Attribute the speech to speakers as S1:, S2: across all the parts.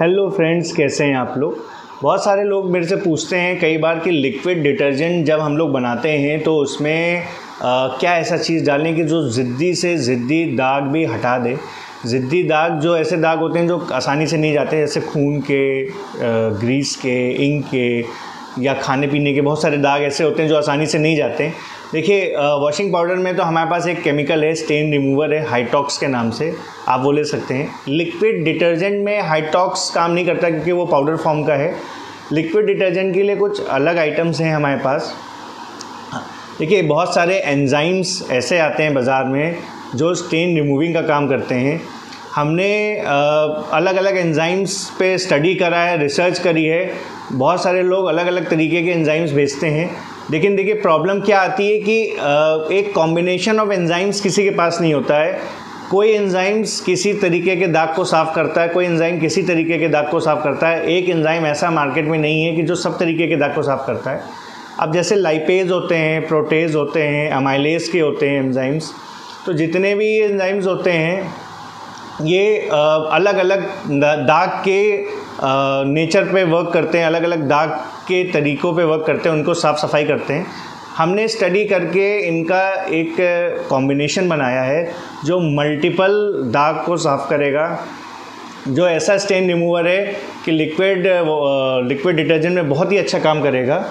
S1: Hello friends कैसे हैं आप लोग? बहुत सारे लोग मेरे से पूछते हैं कई बार कि लिक्विड डिटर्जेंट जब हम लोग बनाते हैं तो उसमें आ, क्या ऐसा चीज़ डालें कि जो ज़िद्दी से ज़िद्दी दाग भी हटा दे। ज़िद्दी दाग जो ऐसे दाग होते हैं जो आसानी से नहीं जाते जैसे खून के ग्रीस के इंक के या खाने पीने के बहुत सारे दाग ऐसे होते हैं जो आसानी से नहीं जाते देखिए वॉशिंग पाउडर में तो हमारे पास एक केमिकल है स्टेन रिमूवर है हाइटॉक्स के नाम से। आप वो ले सकते हैं। लिक्विड डिटर्जेंट में हाइटॉक्स काम नहीं करता क्योंकि वो पाउडर फॉर्म का है। लिक्विड डिटर्जेंट के लिए कुछ अलग आइटम्स हैं हमारे पास। देखिए, बहुत सारे एंजाइम्स ऐसे आते हैं बाज़ार में जो स्टेन रिमूविंग का काम करते हैं। हमने अलग अलग एंजाइम्स पे स्टडी करा है रिसर्च करी है। बहुत सारे लोग अलग अलग तरीके के एंजाइम्स भेजते हैं। लेकिन देखिए प्रॉब्लम क्या आती है कि एक कॉम्बिनेशन ऑफ़ एंजाइम्स किसी के पास नहीं होता है। कोई एंजाइम्स किसी तरीके के दाग को साफ़ करता है, कोई एंजाइम किसी तरीके के दाग को साफ़ करता है। एक एंजाइम ऐसा मार्केट में नहीं है कि जो सब तरीके के दाग को साफ़ करता है। अब जैसे लाइपेज होते हैं प्रोटेज होते हैं अमाइलेज के होते हैं एंजाइम्स तो जितने भी एंजाइम्स होते हैं ये अलग अलग दाग के नेचर पे वर्क करते हैं अलग अलग दाग के तरीक़ों पे वर्क करते हैं, उनको साफ़ सफ़ाई करते हैं। हमने स्टडी करके इनका एक कॉम्बिनेशन बनाया है, जो मल्टीपल दाग को साफ़ करेगा। जो ऐसा स्टेन रिमूवर है कि लिक्विड लिक्विड डिटर्जेंट में बहुत ही अच्छा काम करेगा।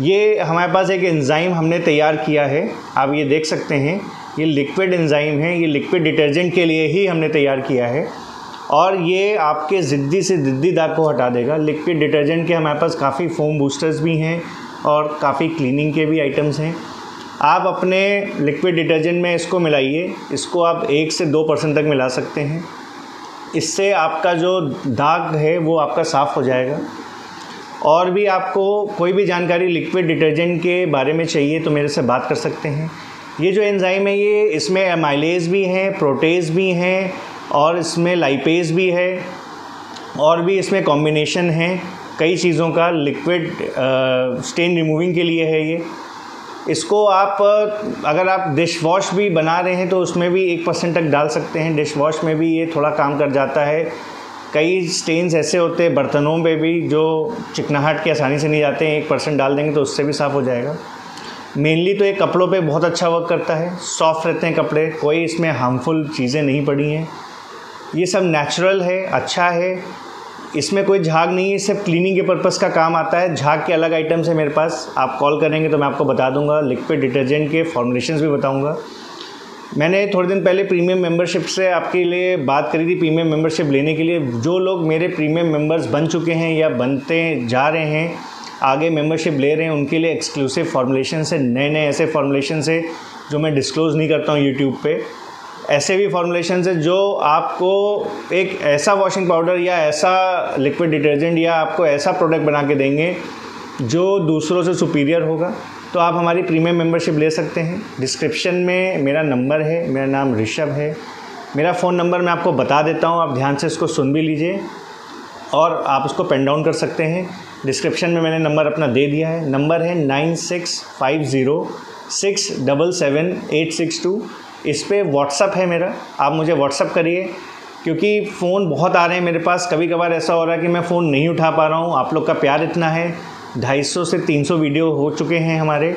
S1: ये हमारे पास एक एंजाइम हमने तैयार किया है, आप ये देख सकते हैं। ये लिक्विड एंजाइम है, ये लिक्विड डिटर्जेंट के लिए ही हमने तैयार किया है। और ये आपके ज़िद्दी से ज़िद्दी दाग को हटा देगा। लिक्विड डिटर्जेंट के हमारे पास काफ़ी फोम बूस्टर्स भी हैं और काफ़ी क्लीनिंग के भी आइटम्स हैं। आप अपने लिक्विड डिटर्जेंट में इसको मिलाइए। इसको आप एक से दो परसेंट तक मिला सकते हैं। इससे आपका जो दाग है, वो आपका साफ़ हो जाएगा। और भी आपको कोई भी जानकारी लिक्विड डिटर्जेंट के बारे में चाहिए तो मेरे से बात कर सकते हैं। ये जो एंजाइम है, ये इसमें एमाइलेज भी हैं प्रोटेज भी हैं, और इसमें लाइपेज भी है, और भी इसमें कॉम्बिनेशन है। कई चीज़ों का लिक्विड स्टेन रिमूविंग के लिए है ये। इसको आप, अगर आप डिश वॉश भी बना रहे हैं तो उसमें भी एक परसेंट तक डाल सकते हैं। डिश वॉश में भी ये थोड़ा काम कर जाता है। कई स्टेन्स ऐसे होते हैं बर्तनों पे भी, जो चिकनाहट के आसानी से नहीं जाते हैं, एक परसेंट डाल देंगे तो उससे भी साफ़ हो जाएगा। मेनली तो ये कपड़ों पे बहुत अच्छा वर्क करता है। सॉफ्ट रहते हैं कपड़े, कोई इसमें हार्मफुल चीज़ें नहीं पड़ी हैं। ये सब नेचुरल है अच्छा है। इसमें कोई झाग नहीं है, सिर्फ़ क्लीनिंग के पर्पज़ का काम आता है। झाग के अलग आइटम्स हैं मेरे पास। आप कॉल करेंगे तो मैं आपको बता दूँगा। लिक्विड डिटर्जेंट के फॉर्मुलेशंस भी बताऊँगा। मैंने थोड़े दिन पहले प्रीमियम मेंबरशिप से आपके लिए बात करी थी प्रीमियम मेंबरशिप लेने के लिए। जो लोग मेरे प्रीमियम मेंबर्स बन चुके हैं या बनते जा रहे हैं आगे मेंबरशिप ले रहे हैं, उनके लिए एक्सक्लूसिव फॉर्मुलेशन से नए नए ऐसे फॉर्मुलेशन से जो मैं डिस्क्लोज़ नहीं करता हूँ यूट्यूब पे। ऐसे भी फॉर्मुलेशन है जो आपको एक ऐसा वॉशिंग पाउडर या ऐसा लिक्विड डिटर्जेंट या आपको ऐसा प्रोडक्ट बना के देंगे, जो दूसरों से सुपीरियर होगा। तो आप हमारी प्रीमियम मेंबरशिप ले सकते हैं। डिस्क्रिप्शन में मेरा नंबर है, मेरा नाम ऋषभ है। मेरा फ़ोन नंबर मैं आपको बता देता हूँ, आप ध्यान से इसको सुन भी लीजिए और आप उसको पेन डाउन कर सकते हैं। डिस्क्रिप्शन में मैंने नंबर अपना दे दिया है। नंबर है nine six five zero six double seven eight six two. इस पर व्हाट्सअप है मेरा। आप मुझे व्हाट्सअप करिए, क्योंकि फ़ोन बहुत आ रहे हैं मेरे पास। कभी कभार ऐसा हो रहा है कि मैं फ़ोन नहीं उठा पा रहा हूँ। आप लोग का प्यार इतना है। 250 से 300 वीडियो हो चुके हैं हमारे।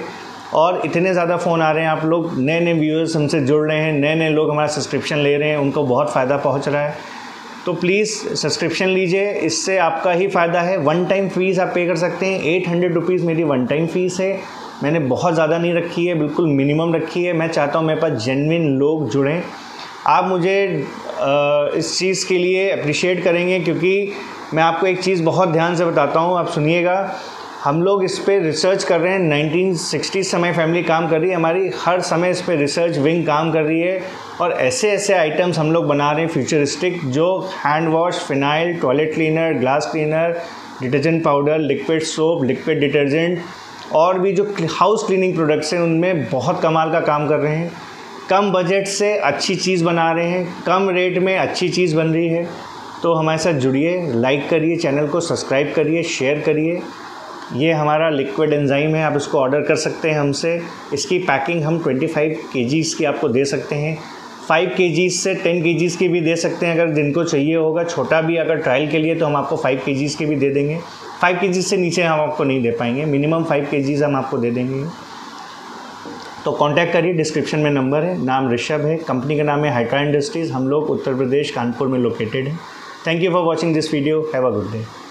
S1: और इतने ज़्यादा फ़ोन आ रहे हैं। आप लोग नए नए व्यूअर्स हमसे जुड़ रहे हैं। नए नए लोग हमारा सब्सक्रिप्शन ले रहे हैं। उनको बहुत फ़ायदा पहुँच रहा है। तो प्लीज़ सब्सक्रिप्शन लीजिए। इससे आपका ही फ़ायदा है। वन टाइम फ़ीस आप पे कर सकते हैं। एट हंड्रेड रुपीज़ मेरी वन टाइम फ़ीस है। मैंने बहुत ज़्यादा नहीं रखी है। बिल्कुल मिनिमम रखी है। मैं चाहता हूँ मेरे पास जेनविन लोग जुड़ें। आप मुझे इस चीज़ के लिए अप्रिशिएट करेंगे क्योंकि मैं आपको एक चीज़ बहुत ध्यान से बताता हूँ। आप सुनिएगा। हम लोग इस पर रिसर्च कर रहे हैं। 1960 समय फैमिली काम कर रही है। हमारी हर समय इस पर रिसर्च विंग काम कर रही है। और ऐसे ऐसे आइटम्स हम लोग बना रहे हैं फ्यूचरिस्टिक जो hand wash phenyl toilet cleaner glass cleaner detergent powder liquid soap liquid detergent और भी जो हाउस क्लीनिंग प्रोडक्ट्स हैं, उनमें बहुत कमाल का काम कर रहे हैं। कम बजट से अच्छी चीज़ बना रहे हैं। कम रेट में अच्छी चीज़ बन रही है। तो हमारे साथ जुड़िए लाइक करिए चैनल को सब्सक्राइब करिए शेयर करिए। ये हमारा लिक्विड एंजाइम है, आप इसको ऑर्डर कर सकते हैं हमसे। इसकी पैकिंग हम 25 के की आपको दे सकते हैं। फाइव के से टेन के की भी दे सकते हैं, अगर जिनको चाहिए होगा। छोटा भी अगर ट्रायल के लिए तो हम आपको फाइव के के भी दे देंगे। फाइव के से नीचे हम आपको नहीं दे पाएँगे। मिनिमम फाइव के हम आपको दे देंगे। तो कांटेक्ट करिए डिस्क्रिप्शन में नंबर है। नाम ऋषभ है। कंपनी का नाम है हाइका इंडस्ट्रीज़ हम लोग उत्तर प्रदेश, कानपुर में लोकेटेड हैं। Thank you for watching this video have a good day